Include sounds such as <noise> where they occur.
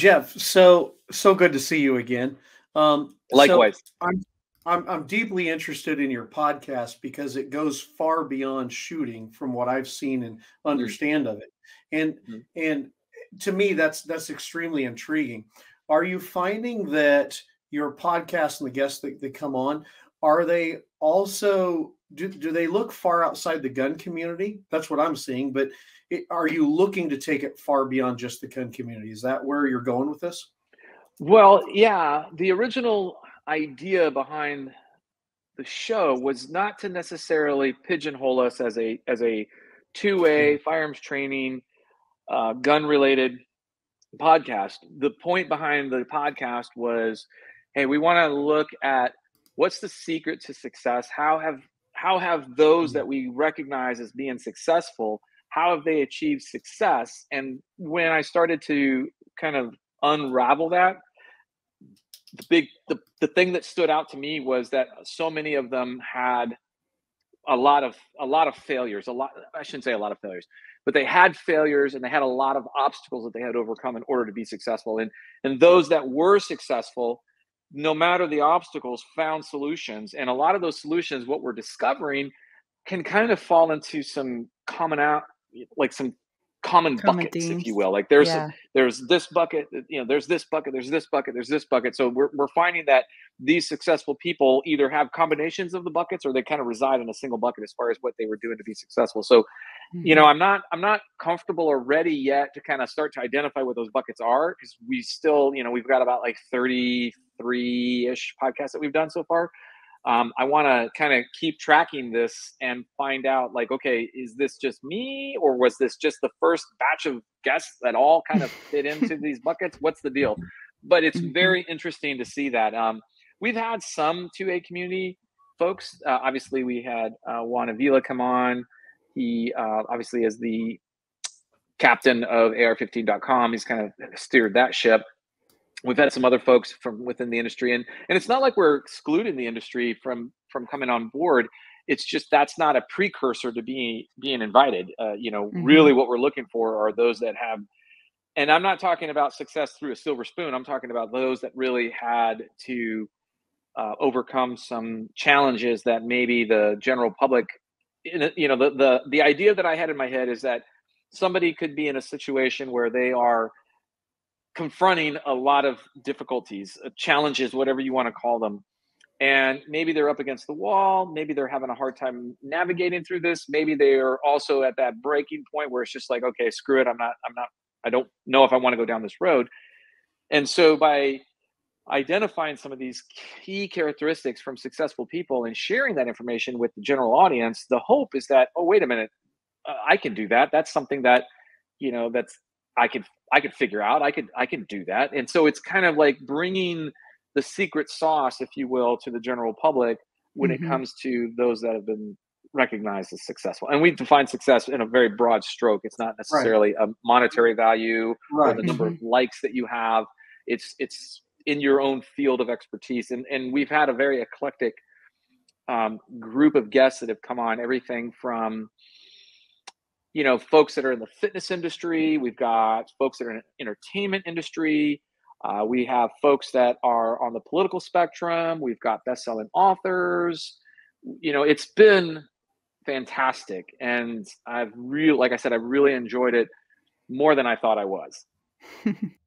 Jeff, so so good to see you again. Um, Likewise. So I'm, I'm I'm deeply interested in your podcast because it goes far beyond shooting from what I've seen and mm-hmm. understand mm-hmm. of it. And mm-hmm. and to me that's that's extremely intriguing. Are you finding that your podcast and the guests that, that come on are they also do, do they look far outside the gun community? That's what I'm seeing, but it, are you looking to take it far beyond just the gun community? Is that where you're going with this? Well, yeah, the original idea behind the show was not to necessarily pigeonhole us as a as a 2A mm-hmm. firearms training uh, gun related podcast. The point behind the podcast was, hey, we want to look at what's the secret to success. How have how have those that mm-hmm. we recognize as being successful how have they achieved success? And when i started to kind of unravel that the big the, the thing that stood out to me was that so many of them had a lot of a lot of failures a lot i shouldn't say a lot of failures but they had failures and they had a lot of obstacles that they had to overcome in order to be successful. And and those that were successful no matter the obstacles found solutions and a lot of those solutions what we're discovering can kind of fall into some common out like some common, common buckets if you will like there's yeah. there's this bucket uh, you know there's this bucket there's this bucket there's this bucket so we're, we're finding that these successful people either have combinations of the buckets or they kind of reside in a single bucket as far as what they were doing to be successful so. You know i'm not i'm not comfortable or ready yet to kind of start to identify what those buckets are because we still you know we've got about like 33-ish podcasts that we've done so far um, I want to kind of keep tracking this and find out like, okay, is this just me or was this just the first batch of guests that all kind of fit into <laughs> these buckets? What's the deal? But it's mm-hmm. very interesting to see that. Um, we've had some 2A community folks. Uh, obviously, we had uh, Juan Avila come on. He uh, obviously is the captain of AR15.com. He's kind of steered that ship we've had some other folks from within the industry and and it's not like we're excluding the industry from from coming on board it's just that's not a precursor to being being invited uh, you know mm-hmm. really what we're looking for are those that have and i'm not talking about success through a silver spoon i'm talking about those that really had to uh, overcome some challenges that maybe the general public you know the, the the idea that i had in my head is that somebody could be in a situation where they are confronting a lot of difficulties, uh, challenges, whatever you want to call them. And maybe they're up against the wall. Maybe they're having a hard time navigating through this. Maybe they are also at that breaking point where it's just like, okay, screw it. I'm not, I'm not, I don't know if I want to go down this road. And so by identifying some of these key characteristics from successful people and sharing that information with the general audience, the hope is that, oh, wait a minute, uh, I can do that. That's something that, you know, that's I could I could figure out. I could I can do that. And so it's kind of like bringing the secret sauce, if you will, to the general public when mm-hmm. it comes to those that have been recognized as successful. And we define success in a very broad stroke. It's not necessarily right. a monetary value right. or the number mm-hmm. of likes that you have. It's it's in your own field of expertise. And and we've had a very eclectic um, group of guests that have come on. Everything from you know folks that are in the fitness industry we've got folks that are in the entertainment industry uh, we have folks that are on the political spectrum we've got best-selling authors you know it's been fantastic and i've really like i said i really enjoyed it more than i thought i was <laughs>